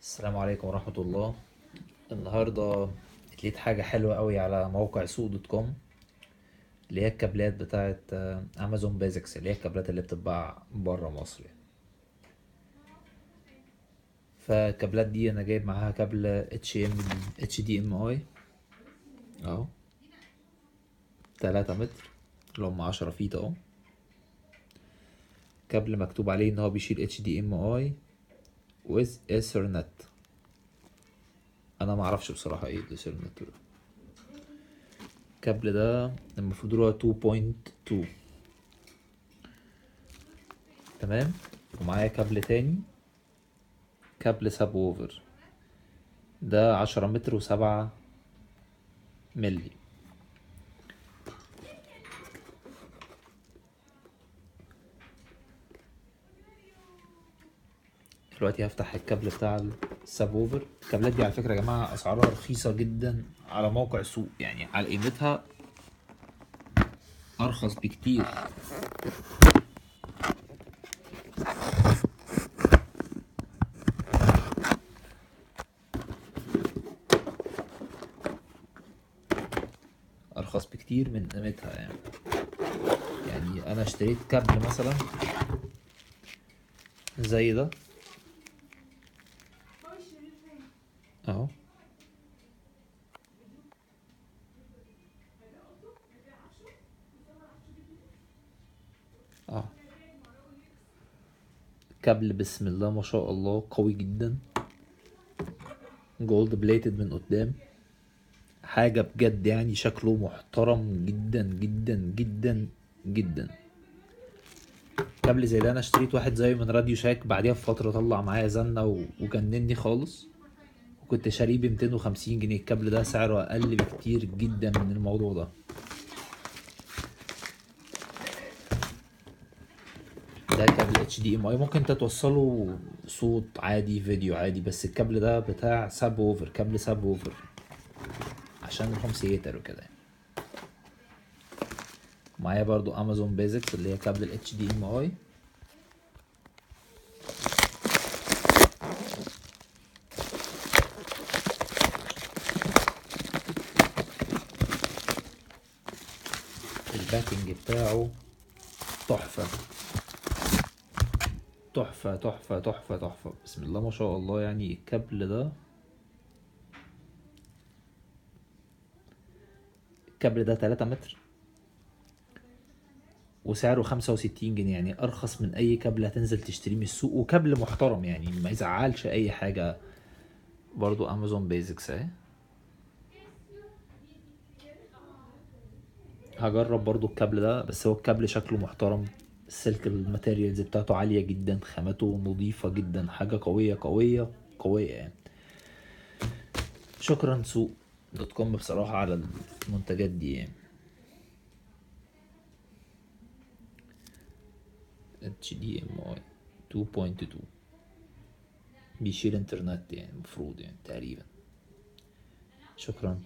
السلام عليكم ورحمة الله. النهاردة لقيت حاجة حلوة قوي على موقع سوق dot com اللي هي الكابلات بتاعت امازون بيزكس اللي هي الكابلات اللي بتتباع برا مصر يعني. فالكابلات دي أنا جايب معاها كابل اتش ام اتش دي ام اي أهو. تلاتة متر اللي هم عشرة feet أهو. كابل مكتوب عليه إن هو بيشيل HDMI with ethernet. أنا ما أعرفش بصراحة إيه الايثرنت ده. الكابل ده المفروض هو 2.2 تمام؟ ومعايا كابل تاني. كابل subwoofer ده عشرة متر وسبعة ملي دلوقتي هفتح الكابل بتاع ال subwoofer الكابلات دي على فكرة يا جماعة أسعارها رخيصة جدا على موقع السوق. يعني على قيمتها أرخص بكتير. أرخص بكتير من قيمتها يعني. يعني أنا اشتريت كابل مثلا زي ده اهو آه كابل بسم الله ما شاء الله قوي جدا. gold plated من قدام. حاجة بجد يعني شكله محترم جدا جدا جدا جدا. كابل زي ده أنا اشتريت واحد زيه من راديو شاك بعديها بفترة طلع معايا زنة وجنني خالص. كنت شاريه ب 250 جنيه. الكابل ده سعره أقل بكتير جدا من الموضوع ده. ده كابل HDMI ممكن انت توصله صوت عادي فيديو عادي بس الكابل ده بتاع subwoofer كابل subwoofer. عشان ال home theater وكده. معايا برضو امازون بيزكس اللي هي كابل ال HDMI ال packing بتاعه تحفة. تحفة تحفة تحفة تحفة. بسم الله ما شاء الله يعني الكابل ده. الكابل ده تلاتة متر. وسعره خمسة وستين جنيه يعني أرخص من أي كابل هتنزل تشتريه من السوق. وكابل محترم يعني ما يزعلش أي حاجة. برضو أمازون بيزكس أهي. هجرب برضو الكابل ده بس هو الكابل شكله محترم. السلك ال materials بتاعته عالية جدا خامته نظيفة جدا حاجة قوية قوية قوية يعني. شكرا سوق دوت كوم بصراحة على المنتجات دي يعني. اي 2.2 بيشيل انترنت يعني المفروض يعني تقريبا. شكرا.